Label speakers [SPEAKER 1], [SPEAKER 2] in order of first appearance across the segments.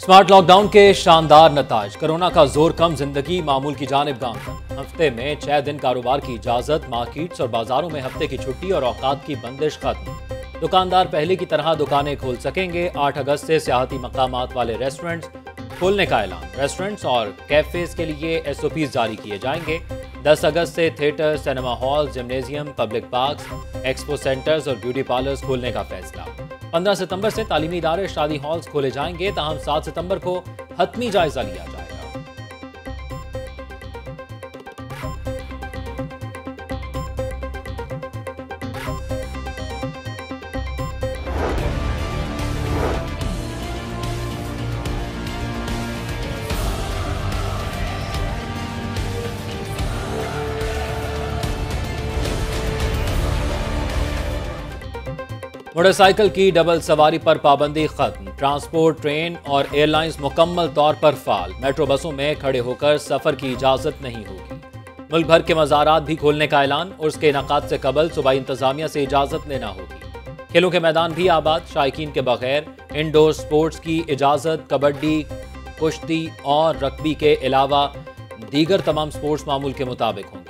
[SPEAKER 1] Smart lockdown के शानदार नताज। Corona का ज़ोर कम, ज़िंदगी मामूल की जानब गामजन हफ़्ते में छह दिन कारोबार की इजाज़त, मार्केट्स और बाजारों में हफ़्ते की छुट्टी और औकात की बंदिश खत्म। दुकानदार पहले की तरह दुकानें खोल सकेंगे। आठ अगस्त से सियाहती मकाम वाले रेस्टोरेंट्स खोलने का ऐलान। रेस्टोरेंट्स और कैफेज के लिए एस जारी किए जाएँगे। 10 अगस्त से theatre, cinema hall, gymnasium, public park expo centres और ब्यूटी पार्लर्स खोलने का फैसला। 15 सितंबर से तालीमी इदारे शादी हॉल्स खोले जाएँगे। तहम सात सितंबर को हतमी जायजा लिया जाएगा। मोटरसाइकिल की डबल सवारी पर पाबंदी खत्म। ट्रांसपोर्ट, ट्रेन और एयरलाइंस मुकम्मल तौर पर फाल। मेट्रो बसों में खड़े होकर सफ़र की इजाज़त नहीं होगी। मुल्क भर के मज़ारात भी खोलने का ऐलान, और उसके इनका से कबल सुबह इंतजामिया से इजाज़त लेना होगी। खेलों के मैदान भी आबाद, शायकीन के बगैर इंडोर स्पोर्ट्स की इजाज़त, कबड्डी, कुश्ती और रकबी के अलावा दीगर तमाम स्पोर्ट्स मामूल के मुताबिक होंगी।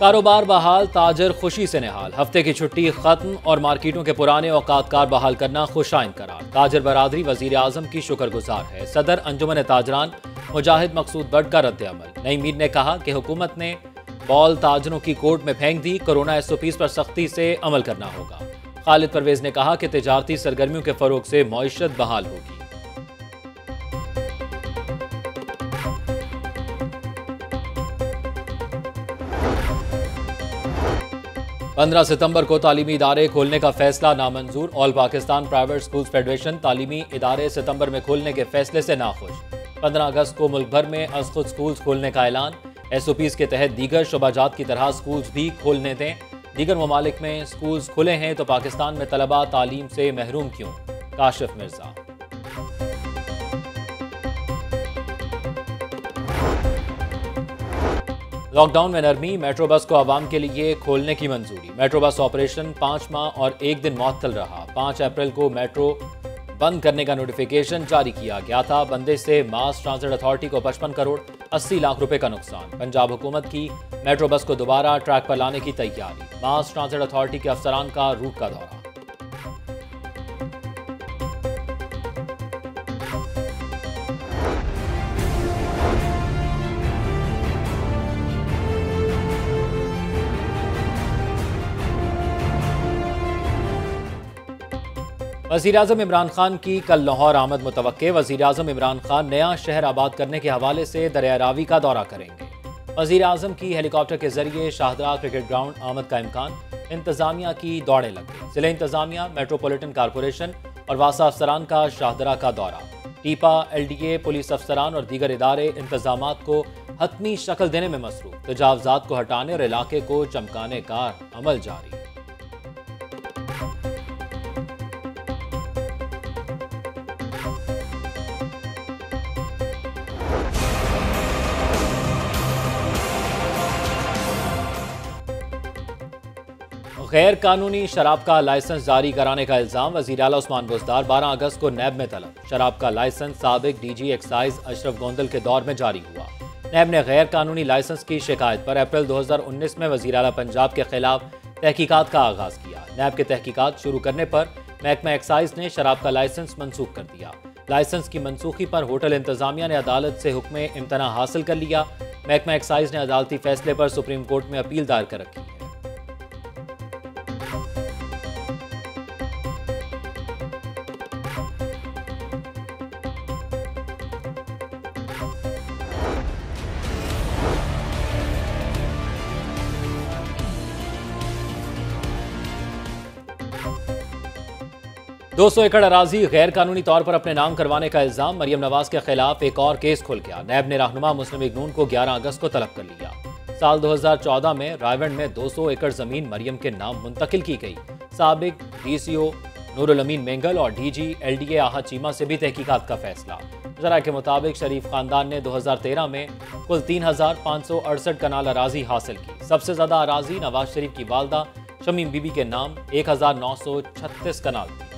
[SPEAKER 1] कारोबार बहाल, ताजर खुशी से निहाल। हफ़्ते की छुट्टी, खत्म और मार्केटों के पुराने औकातकार बहाल करना खुशाइन करार। ताजर बरादरी वज़ीर आज़म की शुक्रगुजार है। सदर अंजुमन ताजरान, मुजाहिद मकसूद बट का रद्द अमल नई मीर ने कहा कि हुकूमत ने बॉल ताजरों की कोर्ट में फेंक दी, कोरोना एस पर सख्ती से अमल करना होगा। खालिद परवेज ने कहा कि तजारती सरगर्मियों के फरोग से मीशत बहाल होगी। पंद्रह सितंबर को तालीमी इदारे खोलने का फैसला नामंजूर। All Pakistan private school federation तालीमी इदारे सितंबर में खोलने के फैसले से नाखुश। पंद्रह अगस्त को मुल्क भर में असखुद स्कूल खोलने का ऐलान। एस ओ पीज के तहत दीगर शोबाजात की तरह स्कूल भी खोलने दें। दीगर ममालिक में स्कूल खुले हैं तो पाकिस्तान में तलबा तालीम से महरूम क्यों? काशिफ मिर्ज़ा। लॉकडाउन में नरमी, मेट्रो बस को आवाम के लिए खोलने की मंजूरी। मेट्रो बस ऑपरेशन पाँच माह और एक दिन मअतल रहा। पाँच अप्रैल को मेट्रो बंद करने का नोटिफिकेशन जारी किया गया था। बंदिश से मास ट्रांसिट अथॉरिटी को पचपन करोड़ अस्सी लाख रुपए का नुकसान। पंजाब हुकूमत की मेट्रो बस को दोबारा ट्रैक पर लाने की तैयारी। मास ट्रांसिट अथॉरिटी के अफसरान का रूट का दौरा। वज़ीर अजम इमरान खान की कल लाहौर आमद मुतव वजी अजम इमरान खान नया शहर आबाद करने के हवाले से दरिया रावी का दौरा करेंगे। वजी अजम की हेलीकॉप्टर के ज़रिए शाहदरा क्रिकेट ग्राउंड आमद का इम्कान। इंतजामिया की दौड़ें लग ज़िले इंतजामिया, मेट्रोपोलिटन कारपोरेशन और वासा अफसरान का शाहदरा का दौरा। TEPA L D A police अफसरान और दीगर इदारे इंतज़ाम को हतमी शक्ल देने में मसरूफ। तजावजात को हटाने और इलाके को चमकाने का अमल जारी। गैर कानूनी शराब का लाइसेंस जारी कराने का इल्ज़ाम, वज़ीर अला उस्मान बुजदार बारह अगस्त को नैब में तलब। शराब का लाइसेंस सबक डीजी एक्साइज अशरफ गोंदल के दौर में जारी हुआ। नैब ने गैर कानूनी लाइसेंस की शिकायत पर अप्रैल 2019 में वज़ीर अला पंजाब के खिलाफ तहकीकात का आगाज़ किया। नैब के तहकीकत शुरू करने पर महकमा एक्साइज ने शराब का लाइसेंस मनसूख कर दिया। लाइसेंस की मनसूखी पर होटल इंतजामिया ने अदालत से हुक्म इम्तना हासिल कर लिया। महकमा एक्साइज ने अदालती फैसले पर सुप्रीम कोर्ट में अपील दायर कर रखी है। 200 एकड़ अराजी गैर कानूनी तौर पर अपने नाम करवाने का इल्ज़ाम। मरियम नवाज़ के खिलाफ एक और केस खुल गया। नैब ने रहनुमा मुस्लिम इगनून को 11 अगस्त को तलब कर लिया। साल 2014 में रायवंड में 200 एकड़ ज़मीन मरियम के नाम मुंतकिल की गई। सबक, डीसीओ नूरमीन मेंगल और डीजी एलडीए आहा चीमा से भी तहकीकत का फैसला। जरा के मुताबिक शरीफ खानदान ने 2013 में कुल तीन कनाल अराजी हासिल की। सबसे ज़्यादा अराजी नवाज़ शरीफ की वालदा, शमीम बीबी के नाम 1936 कनाल थी।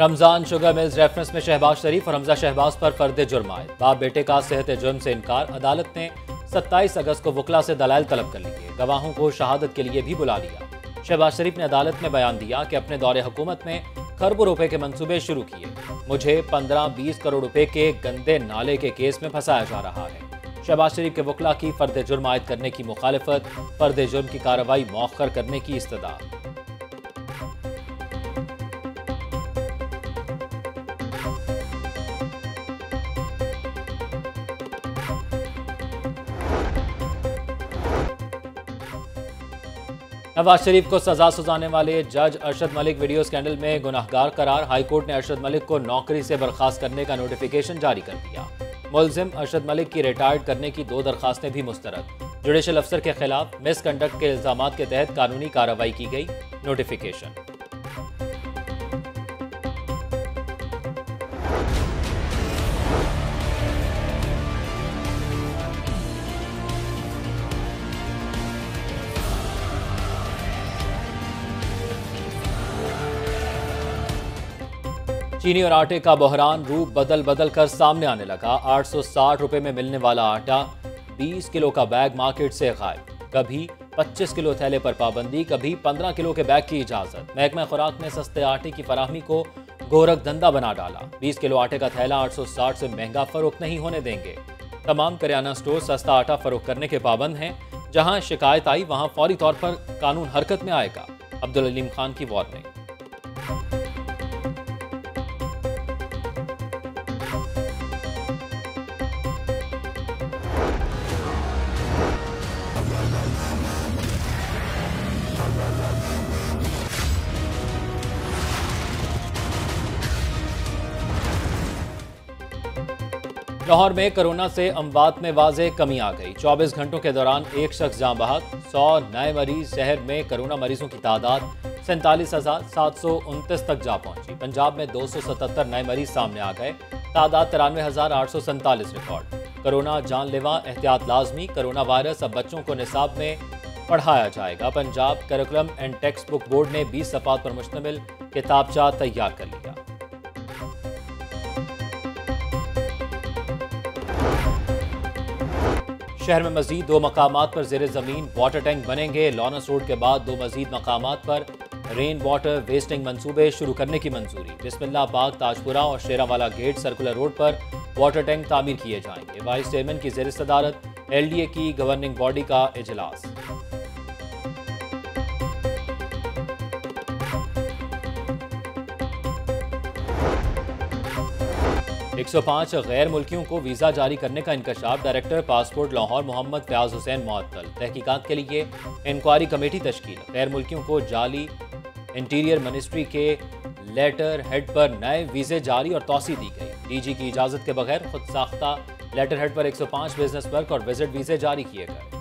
[SPEAKER 1] रमज़ान शुगर मिल्स रेफरेंस में शहबाज शरीफ और हमजा शहबाज पर फर्द जुर्म आए। बाप बेटे का सेहत जुर्म से इनकार। अदालत ने 27 अगस्त को वकला से दलाल तलब कर लिए। गवाहों को शहादत के लिए भी बुला लिया। शहबाज शरीफ ने अदालत में बयान दिया कि अपने दौरे हुकूमत में खरबों रुपए के मंसूबे शुरू किए। मुझे 15-20 करोड़ रुपए के गंदे नाले के केस में फंसाया जा रहा है। शहबाज शरीफ के वकला की फर्द जुर्म आयद करने की मुखालफत, फर्द जुर्म की कार्रवाई मौखर करने की इस्तदा। नवाज़ शरीफ को सजा सुजाने वाले जज अरशद मलिक वीडियो स्कैंडल में गुनाहगार करार। हाईकोर्ट ने अरशद मलिक को नौकरी से बर्खास्त करने का नोटिफिकेशन जारी कर दिया। मुलजिम अरशद मलिक की रिटायर्ड करने की दो दरखास्तें भी मुस्तरद। जुडिशल अफसर के खिलाफ मिसकंडक्ट के इल्ज़ाम के तहत कानूनी कार्रवाई की गई। नोटिफिकेशन। चीनी और आटे का बहरान रूप बदल बदल कर सामने आने लगा। 860 रुपए में मिलने वाला आटा 20 किलो का बैग मार्केट से गायब। कभी 25 किलो थैले पर पाबंदी, कभी 15 किलो के बैग की इजाज़त। महकमा खुराक ने सस्ते आटे की फराहमी को गोरख धंधा बना डाला। 20 किलो आटे का थैला 860 से महँगा फरोख्त नहीं होने देंगे। तमाम करियाना स्टोर सस्ता आटा फरोख करने के पाबंद हैं, जहाँ शिकायत आई, वहाँ फौरी तौर पर कानून हरकत में आएगा। अब्दुल अलीम खान की वार्निंग। लाहौर में कोरोना से अमवात में वाजे कमी आ गई। 24 घंटों के दौरान एक शख्स जहाँ बहक सौ नए मरीज़ शहर में कोरोना मरीजों की तादाद सैंतालीस हज़ार सात सौ उनतीस तक जा पहुँची। पंजाब में दो सौ सतहत्तर नए मरीज़ सामने आ गए। तादाद तिरानवे हज़ार आठ सौ सैंतालीस रिकॉर्ड। कोरोना जानलेवा एहतियात लाजमी, कोरोना वायरस अब बच्चों को निसाब में पढ़ाया जाएगा। Punjab curriculum and textbook board ने बीस सफात पर मुश्तमिल किताबचा तैयार कर लिया। शहर में मजीद दो मकाम पर जेर ज़मीन वाटर टैंक बनेंगे। लॉनस रोड के बाद दो मजीद मकाम पर रेन वाटर वेस्टिंग मनसूबे शुरू करने की मंजूरी। बिस्मिल्ला बाग ताजपुरा और शेरावाला गेट सर्कुलर रोड पर वाटर टैंक तामीर किए जाएँगे। वाइस चेयरमैन की जेर सदारत एल डी ए की गवर्निंग बॉडी का इजलास। 105 गैर मुल्कियों को वीज़ा जारी करने का इंकशाफ डायरेक्टर पासपोर्ट लाहौर मोहम्मद फयाज हुसैन मुअत्तल। तहकीकात के लिए इंक्वायरी कमेटी तश्कील। गैर मुल्कियों को जाली इंटीरियर मिनिस्ट्री के लेटर हेड पर नए वीज़े जारी और तोसी दी गई। डीजी की इजाज़त के बगैर खुद साख्ता लेटर हेड पर 105 बिज़नेस वर्क और विज़िट वीज़े जारी किए गए।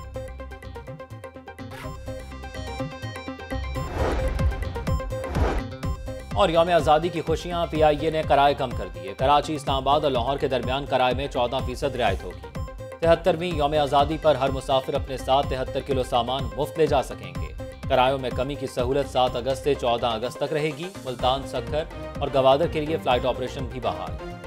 [SPEAKER 1] और यौम आज़ादी की खुशियाँ पी आई ए ने कराए कम कर दिए। कराची, इस्लामाबाद और लाहौर के दरमियान कराए में चौदह फ़ीसद रियायत होगी। तिहत्तरवीं यौम आज़ादी पर हर मुसाफिर अपने साथ तिहत्तर किलो सामान मुफ़्त ले जा सकेंगे। करायों में कमी की सहूलत सात अगस्त से चौदह अगस्त तक रहेगी। मुल्तान सखर और गवादर के लिए फ़्लाइट ऑपरेशन भी बहाल।